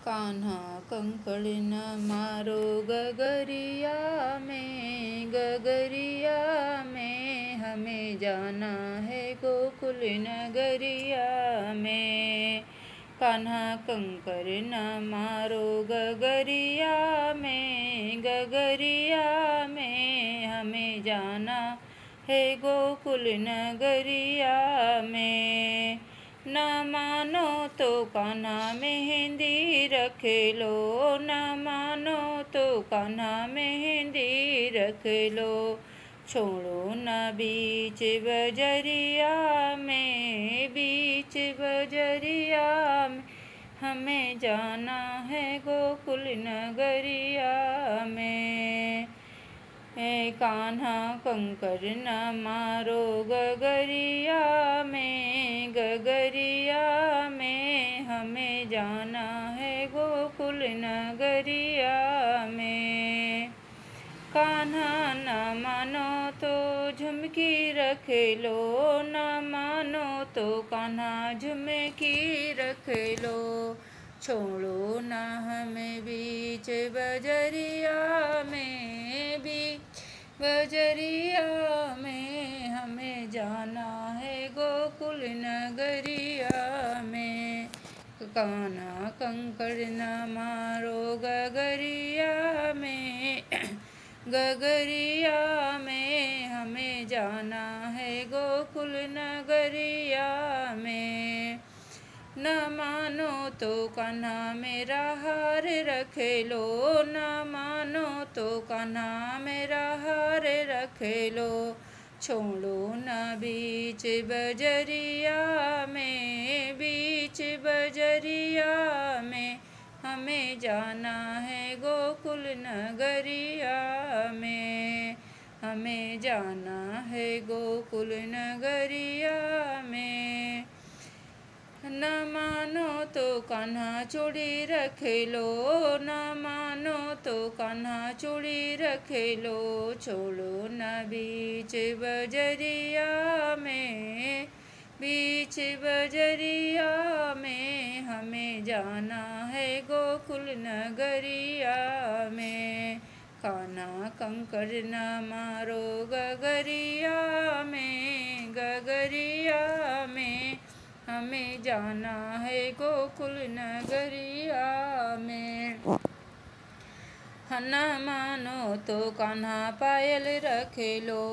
कान्हा कंकड़ न मारो गगरिया में गगरिया में, हमें जाना है गोकुल नगरिया में। कान्हा कंकर न मारो गगरिया में गगरिया में, हमें जाना है गोकुल नगरिया में। न मानो तो कान्हा मेहंदी रख लो, न मानो तो कान्हा मेहंदी रख लो। छोड़ो न बीच बजरिया में, बीच बजरिया में, हमें जाना है गोकुल नगरिया में। ए, कान्हा कंकर न मारो गगरिया जाना है गोकुल नगरिया में। कान्हा, न मानो तो झुमकी रख लो, न मानो तो कान्हा झुमकी रख लो। छोड़ो न हमें बीच बजरिया में, बीच बजरिया में हमें जाना है गोकुल नगरिया में काना कंकड़ न मारो गगरिया में। गगरिया में हमें जाना है गोकुल नगरिया में। न मानो तो कान्हा मेरा हार रख लो। न मानो तो कान्हा मेरा हार रख लो। छोड़ो न बीच बजरिया में। बीच बजरिया में हमें जाना है गोकुल नगरिया में। हमें जाना है गोकुल नगरिया में। न मानो तो कान्हा चूड़ी रख लो, न मानो तो कान्हा चूड़ी रख लो, छोड़ो न बीच बजरिया में। बीच बजरिया जाना है गोकुल नगरिया में। काना कंकर न मारो गगरिया में गगरिया में। हमें जाना है गोकुल नगरिया में। न मानो तो कान्हा पायल रख लो।